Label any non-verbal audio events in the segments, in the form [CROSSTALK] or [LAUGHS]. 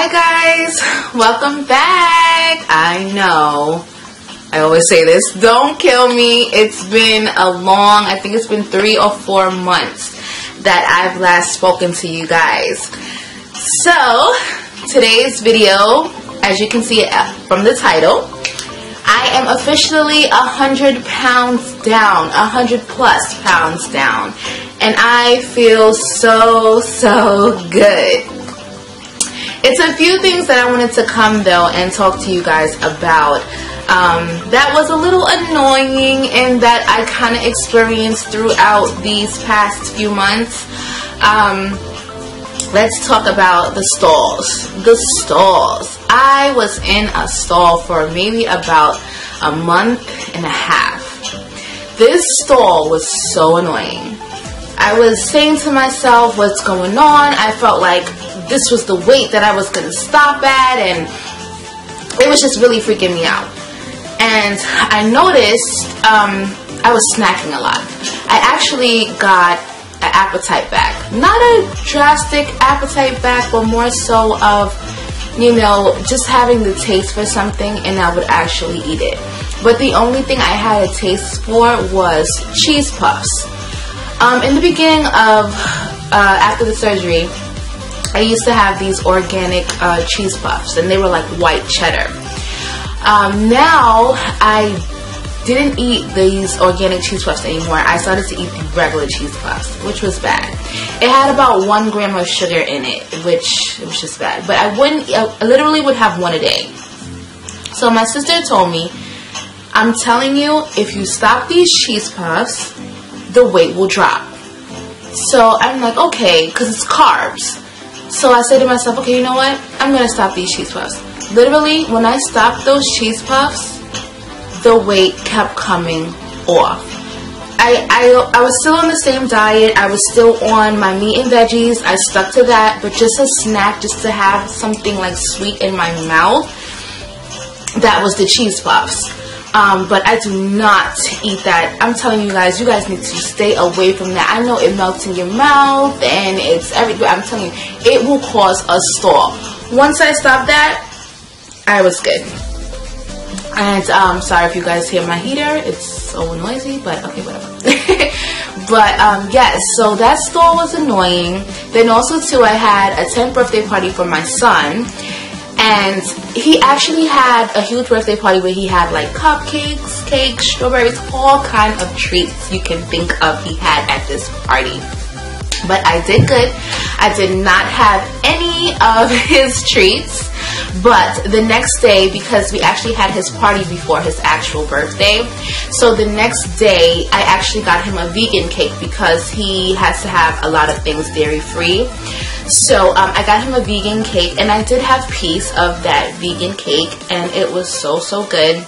Hi guys, welcome back. I know, I always say this, don't kill me. It's been a long, I think it's been three or four months that I've last spoken to you guys. So, today's video, as you can see uh, from the title, I am officially a hundred pounds down, a hundred plus pounds down, and I feel so, so good. It's a few things that I wanted to come though and talk to you guys about. Um, that was a little annoying and that I kind of experienced throughout these past few months. Um, let's talk about the stalls. The stalls. I was in a stall for maybe about a month and a half. This stall was so annoying. I was saying to myself, what's going on? I felt like this was the weight that I was going to stop at, and it was just really freaking me out. And I noticed um, I was snacking a lot. I actually got an appetite back. Not a drastic appetite back, but more so of, you know, just having the taste for something and I would actually eat it. But the only thing I had a taste for was cheese puffs. Um, in the beginning of, uh, after the surgery, I used to have these organic uh, cheese puffs, and they were like white cheddar. Um, now I didn't eat these organic cheese puffs anymore. I started to eat the regular cheese puffs, which was bad. It had about one gram of sugar in it, which was just bad. But I wouldn't, I literally would have one a day. So my sister told me, I'm telling you, if you stop these cheese puffs, the weight will drop. So I'm like, okay, because it's carbs. So I said to myself, okay, you know what? I'm going to stop these cheese puffs. Literally, when I stopped those cheese puffs, the weight kept coming off. I, I, I was still on the same diet. I was still on my meat and veggies. I stuck to that, but just a snack, just to have something like sweet in my mouth, that was the cheese puffs. Um, but I do not eat that. I'm telling you guys, you guys need to stay away from that. I know it melts in your mouth and it's everywhere. I'm telling you, it will cause a stall. Once I stopped that, I was good. And um, sorry if you guys hear my heater. It's so noisy, but okay, whatever. [LAUGHS] but um, yes, so that stall was annoying. Then also too, I had a 10th birthday party for my son and he actually had a huge birthday party where he had like cupcakes, cakes, strawberries, all kind of treats you can think of he had at this party. But I did good. I did not have any of [LAUGHS] his treats. But the next day, because we actually had his party before his actual birthday, so the next day I actually got him a vegan cake because he has to have a lot of things dairy free. So um, I got him a vegan cake, and I did have piece of that vegan cake, and it was so so good.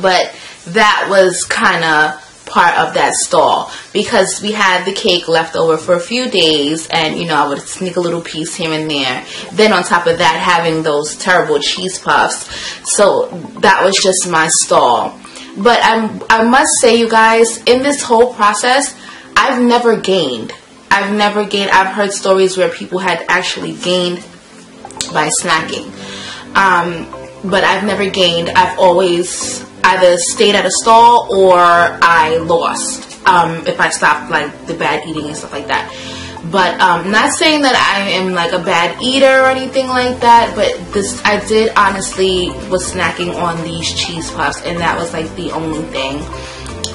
But that was kind of part of that stall because we had the cake left over for a few days and you know I would sneak a little piece here and there then on top of that having those terrible cheese puffs so that was just my stall but I'm, I must say you guys in this whole process I've never gained I've never gained. I've heard stories where people had actually gained by snacking. Um, but I've never gained. I've always either stayed at a stall or I lost um, if I stopped like the bad eating and stuff like that. But um, not saying that I am like a bad eater or anything like that. But this, I did honestly was snacking on these cheese puffs, and that was like the only thing.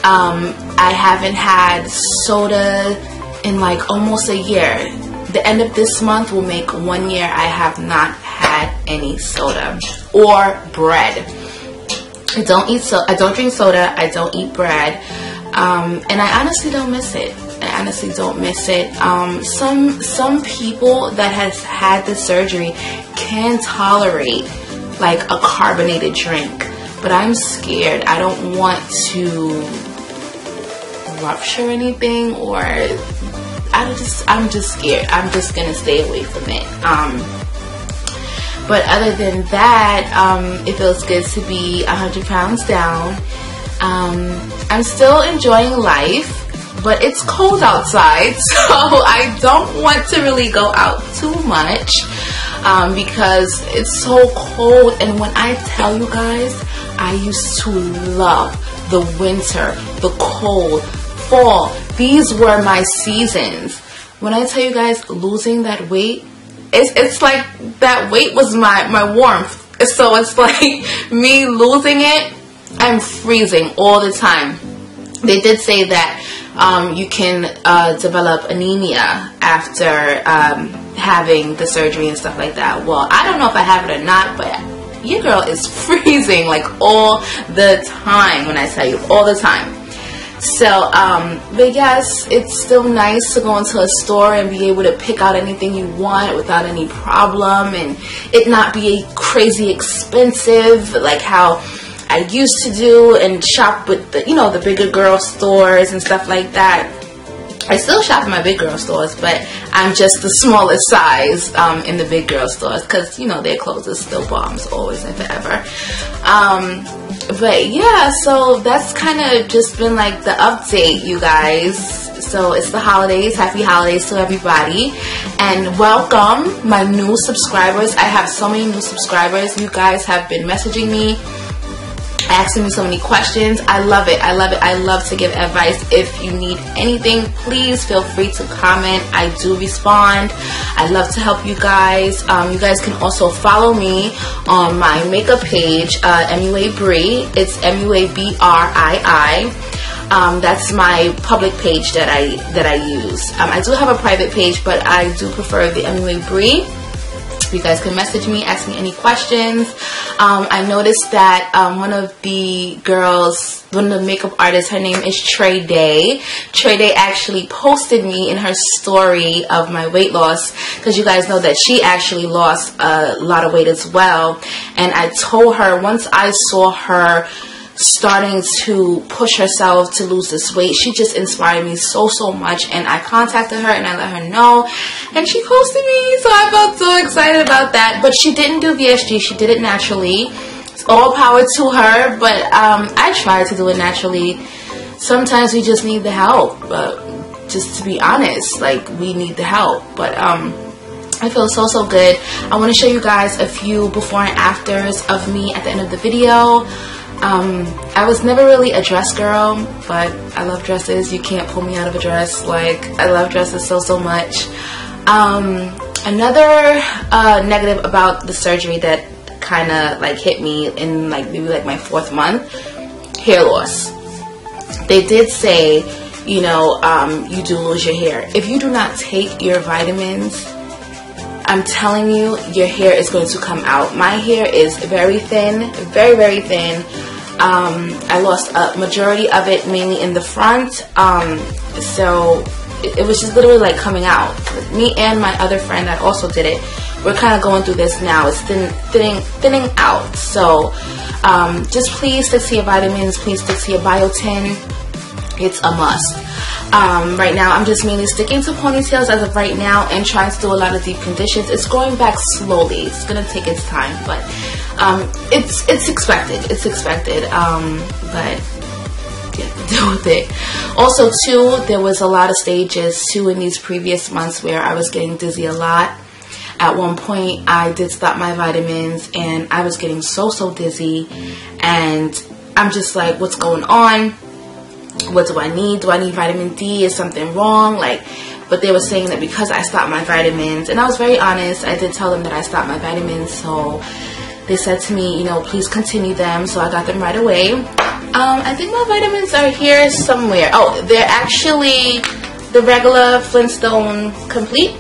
Um, I haven't had soda in like almost a year. The end of this month will make one year I have not had any soda or bread. I don't eat so I don't drink soda. I don't eat bread, um, and I honestly don't miss it. I honestly don't miss it. Um, some some people that has had the surgery can tolerate like a carbonated drink, but I'm scared. I don't want to rupture anything or I just I'm just scared. I'm just gonna stay away from it. Um, but other than that, um, it feels good to be 100 pounds down. Um, I'm still enjoying life, but it's cold outside, [LAUGHS] so I don't want to really go out too much. um, because it's so cold. And when I tell you guys, I used to love the winter, the cold, fall. These were my seasons. When I tell you guys losing that weight, it's, it's like that weight was my, my warmth. So it's [LAUGHS] like me losing it, I'm freezing all the time. They did say that um, you can uh, develop anemia after um, having the surgery and stuff like that. Well, I don't know if I have it or not, but your girl is [LAUGHS] freezing like all the time when I tell you, all the time. So, um, but yes, it's still nice to go into a store and be able to pick out anything you want without any problem and it not be a crazy expensive like how I used to do and shop with the, you know, the bigger girl stores and stuff like that. I still shop in my big girl stores, but I'm just the smallest size um, in the big girl stores because you know their clothes are still bombs always and forever. Um, but yeah, so that's kind of just been like the update, you guys. So it's the holidays. Happy holidays to everybody. And welcome my new subscribers. I have so many new subscribers. You guys have been messaging me asking me so many questions. I love it. I love it. I love to give advice. If you need anything, please feel free to comment. I do respond. I love to help you guys. Um, you guys can also follow me on my makeup page, uh, MUA Brii. It's M-U-A-B-R-I-I. Um, that's my public page that I that I use. Um, I do have a private page, but I do prefer the MUA You guys can message me, ask me any questions. Um, I noticed that um, one of the girls, one of the makeup artists, her name is Trey Day. Trey Day actually posted me in her story of my weight loss because you guys know that she actually lost a lot of weight as well. And I told her once I saw her starting to push herself to lose this weight. She just inspired me so, so much. And I contacted her and I let her know. And she posted me. So excited about that. But she didn't do VSG. She did it naturally. It's all power to her. But um, I tried to do it naturally. Sometimes we just need the help. But just to be honest, like we need the help. But um, I feel so so good. I want to show you guys a few before and afters of me at the end of the video. Um, I was never really a dress girl, but I love dresses. You can't pull me out of a dress. Like, I love dresses so, so much. Um, another uh, negative about the surgery that kind of like hit me in like maybe like my fourth month, hair loss. They did say, you know, um, you do lose your hair. If you do not take your vitamins, I'm telling you, your hair is going to come out. My hair is very thin, very, very thin. Um, I lost a majority of it mainly in the front. Um, so it, was just literally like coming out. Me and my other friend that also did it, we're kind of going through this now. It's thin, thinning, thinning out. So um, just please stick to your vitamins. Please stick to your biotin. It's a must. Um, right now, I'm just mainly sticking to ponytails as of right now and trying to do a lot of deep conditions. It's going back slowly. It's gonna take its time, but um, it's it's expected. It's expected. Um, but [LAUGHS] deal with it. Also, too, there was a lot of stages too in these previous months where I was getting dizzy a lot. At one point, I did stop my vitamins, and I was getting so so dizzy, and I'm just like, what's going on? what do I need? Do I need vitamin D? Is something wrong? Like, but they were saying that because I stopped my vitamins, and I was very honest, I did tell them that I stopped my vitamins, so they said to me, you know, please continue them, so I got them right away. Um, I think my vitamins are here somewhere. Oh, they're actually the regular Flintstone Complete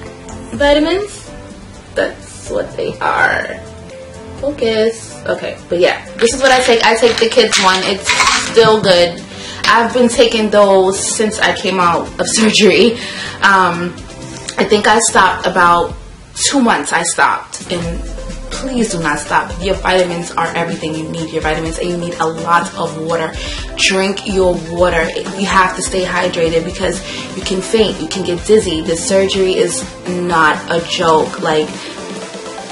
vitamins. That's what they are. Focus. Okay, but yeah, this is what I take. I take the kids one. It's still good. I've been taking those since I came out of [LAUGHS] surgery. Um, I think I stopped about two months. I stopped, and please do not stop. Your vitamins are everything you need. Your vitamins, and you need a lot of water. Drink your water. You have to stay hydrated because you can faint. You can get dizzy. The surgery is not a joke. Like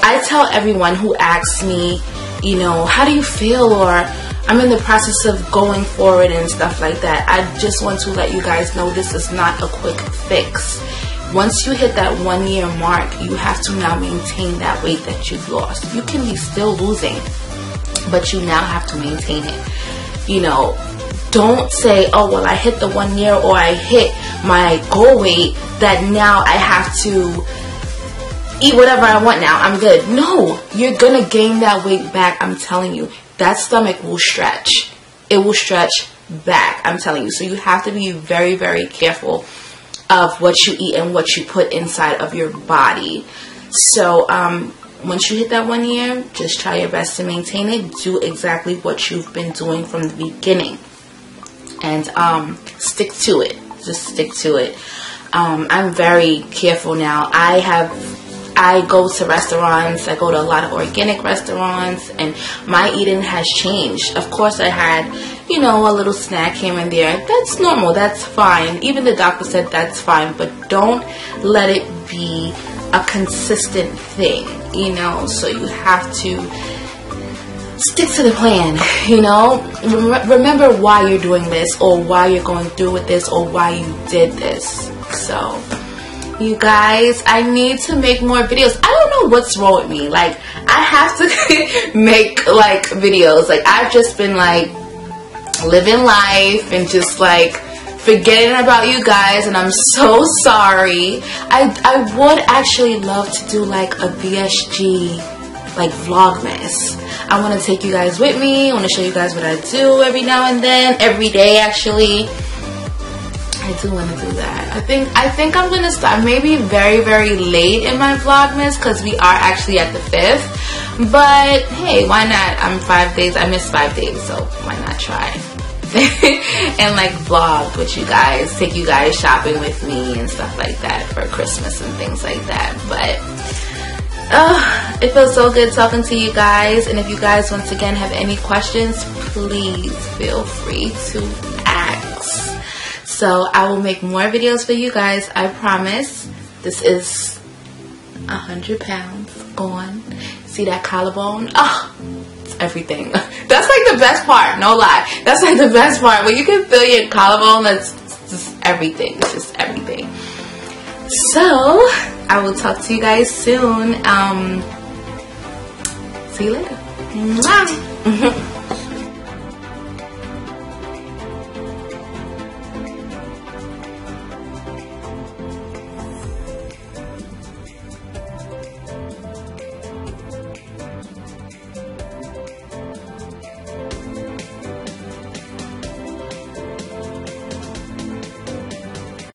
I tell everyone who asks me, you know, how do you feel or I'm in the process of going forward and stuff like that. I just want to let you guys know this is not a quick fix. Once you hit that one year mark, you have to now maintain that weight that you've lost. You can be still losing, but you now have to maintain it. You know, don't say, oh, well, I hit the one year or I hit my goal weight that now I have to eat whatever I want now. I'm good. No, you're gonna gain that weight back. I'm telling you, that stomach will stretch. It will stretch back. I'm telling you. So you have to be very, very careful of what you eat and what you put inside of your body. So, um, once you hit that one year, just try your best to maintain it. Do exactly what you've been doing from the beginning. And um, stick to it. Just stick to it. Um, I'm very careful now. I have I go to restaurants, I go to a lot of organic restaurants, and my eating has changed. Of course, I had, you know, a little snack here and there. That's normal, that's fine. Even the doctor said that's fine, but don't let it be a consistent thing, you know, so you have to stick to the plan, [LAUGHS] you know. remember why you're doing this, or why you're going through with this, or why you did this. So, you guys i need to make more videos i don't know what's wrong with me like i have to [LAUGHS] make like videos like i've just been like living life and just like forgetting about you guys and i'm so [LAUGHS] sorry i i would actually love to do like a vsg like vlogmas i want to take you guys with me i want to show you guys what i do every now and then every day actually I do want to do that. I think I think I'm gonna start maybe very very late in my vlogmas because we are actually at the fifth. But hey, why not? I'm five days. I missed five days, so why not try? [LAUGHS] and like vlog with you guys, take you guys shopping with me and stuff like that for Christmas and things like that. But uh, it feels so good talking to you guys. And if you guys once again have any questions, please feel free to ask. so I will make more videos for you guys. I promise. This is a hundred pounds gone. See that collarbone? Oh, everything. [LAUGHS] That's like the best part. No lie. That's like the best part. When you can feel your collarbone, that's just everything. It's just everything. So I will talk to you guys soon. Um, see you later. [LAUGHS]